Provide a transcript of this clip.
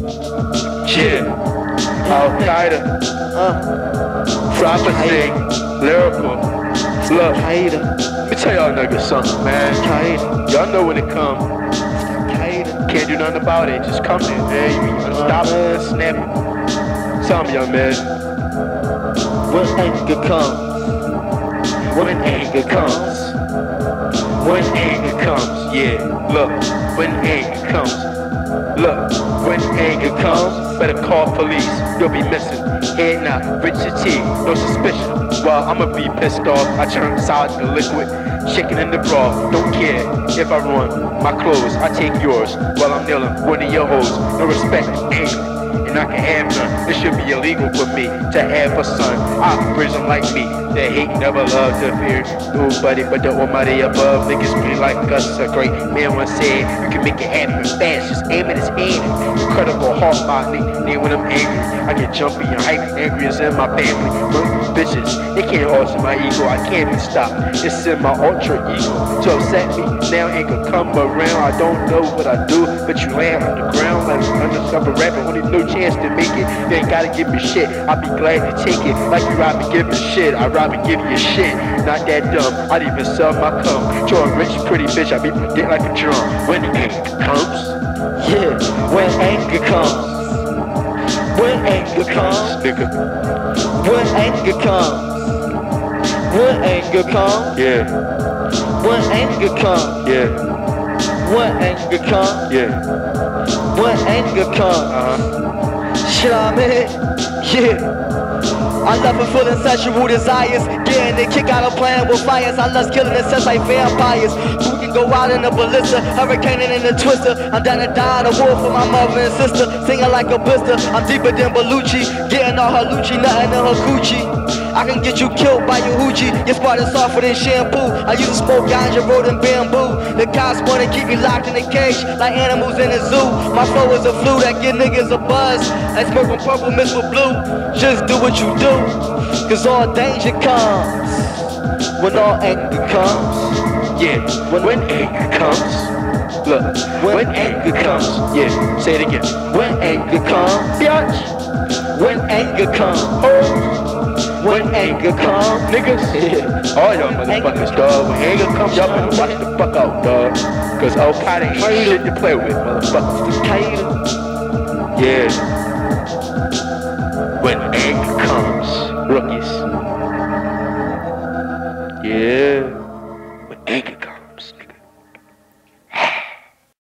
Yeah. Al Qaeda. Uh, Prophecy. Lyrical. Look, let me tell y'all niggas something, man. Y'all know when it come. Qaeda. Can't do nothing about it. Just come there, man. You be unstoppable and snappy. Tell me, young man. When anger comes, When anger comes. When anger comes. Yeah. Look. When anger comes. Look. When anger comes. Better call police. You'll be missing. Head not. Richard T. No suspicion. Well, I'ma be pissed off. I turn solid to liquid. Shaking in the bra. Don't care if I run my clothes. I take yours while I'm kneeling. One of your hoes. No respect. Anger. and I can have none. It should be illegal for me to have a son. I prison like me, that hate never love to fear nobody but the Almighty above. Niggas really like us. A great man once said, you can make it happen fast. Just aim at his hand. Incredible heart, nigga. Then when I'm angry, I get jumpy and hype. Angry as in my family. Murder bitches, they can't alter my ego. I can't be stopped. It's in my ultra ego to upset me. Now ain't gonna come around. I don't know what I do, but you land on the ground like undercover rapper. Only no chance to make it. You ain't gotta give me shit. I'll be glad to take it. Like you rob me, give me shit. I rob and give you shit. Not that dumb. I'd even sell my cum. To a rich, pretty bitch. I beat my dick like a drum. When anger comes, Yeah, when anger comes. When anger comes. nigga. When anger comes. When anger comes. Yeah, When anger comes. yeah, When anger comes. yeah. When anger comes. Uh huh. Shit, I'm in. Yeah. I love her full of sexual desires. Getting the kick out a plan with fires. I love killing the sense like vampires. Who can go out in a ballista, hurricaning in a twister. I'm down to die in a war for my mother and sister. Singing like a blister. I'm deeper than Belucci. Getting all her Lucci, nothing in her coochie. I can get you killed by your hoochie. Your spot is softer than shampoo. I used to smoke ganja, rolled in bamboo. The cops wanna keep me locked in a cage like animals in a zoo. My flow is a flu that give niggas a buzz. I smoke purple mixed with blue. Just do what you do, cause all danger comes when all anger comes. Yeah, when, when anger comes, look, when, anger comes, yeah, say it again. When anger comes, Biatch, when anger comes, oh, when anger comes. niggas, yeah, all y'all motherfuckers, dog. When anger comes, y'all better watch the fuck out, dog. Cause Elkydda ain't shit to play with, motherfuckers. Qaeda. Yeah. Yeah. But dang.